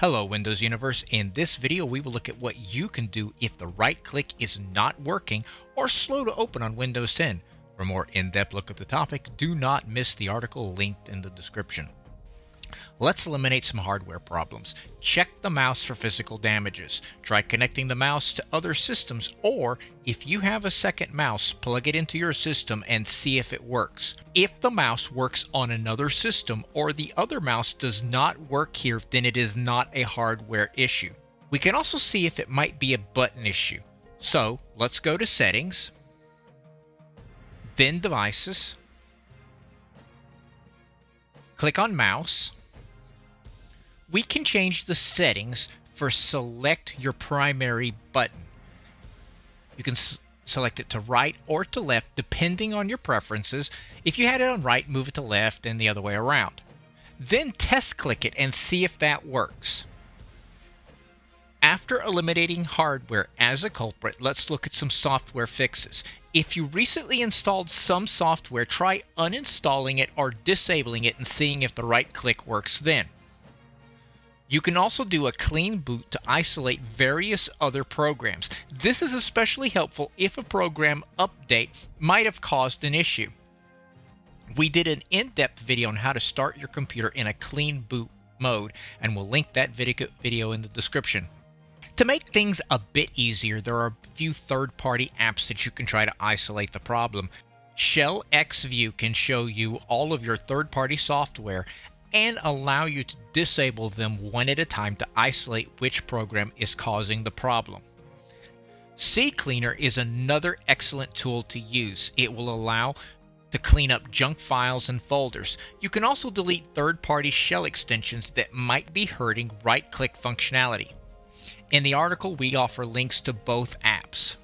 Hello Windows Universe. In this video we will look at what you can do if the right click is not working or slow to open on Windows 10. For a more in-depth look at the topic, do not miss the article linked in the description. Let's eliminate some hardware problems. Check the mouse for physical damages. Try connecting the mouse to other systems, or if you have a second mouse, plug it into your system and see if it works. If the mouse works on another system or the other mouse does not work here, then it is not a hardware issue. We can also see if it might be a button issue. So let's go to Settings, then Devices, click on Mouse, we can change the settings for select your primary button. You can select it to right or to left depending on your preferences. If you had it on right, move it to left and the other way around. Then test click it and see if that works. After eliminating hardware as a culprit, let's look at some software fixes. If you recently installed some software, try uninstalling it or disabling it and seeing if the right click works then. You can also do a clean boot to isolate various other programs. This is especially helpful if a program update might have caused an issue. We did an in-depth video on how to start your computer in a clean boot mode, and we'll link that video in the description. To make things a bit easier, there are a few third-party apps that you can try to isolate the problem. ShellExView can show you all of your third-party software and allow you to disable them one at a time to isolate which program is causing the problem. CCleaner is another excellent tool to use. It will allow to clean up junk files and folders. You can also delete third-party shell extensions that might be hurting right-click functionality. In the article, we offer links to both apps.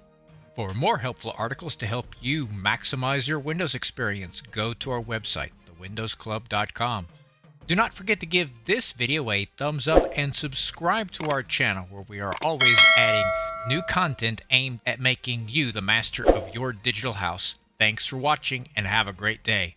For more helpful articles to help you maximize your Windows experience, go to our website, thewindowsclub.com. Do not forget to give this video a thumbs up and subscribe to our channel where we are always adding new content aimed at making you the master of your digital house. Thanks for watching and have a great day.